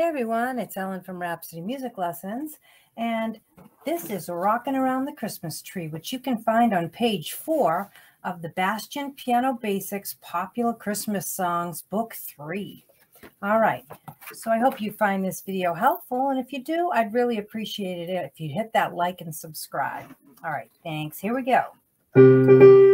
Hey everyone, it's Ellen from Rhapsody Music Lessons, and this is Rocking Around the Christmas Tree, which you can find on page four of the Bastien Piano Basics Popular Christmas Songs, Book Three. All right, so I hope you find this video helpful, and if you do, I'd really appreciate it if you hit that like and subscribe. All right, thanks. Here we go.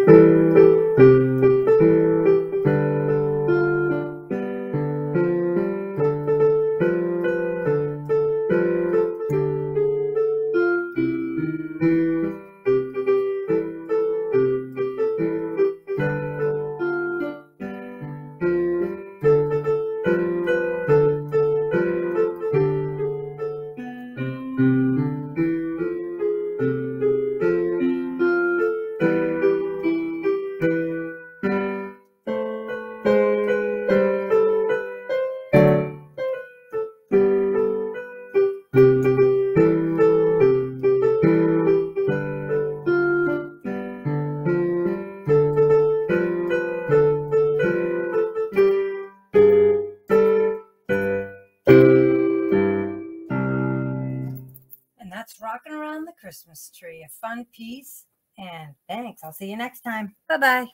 And that's rocking Around the Christmas Tree, a fun piece. And thanks. I'll see you next time. Bye bye.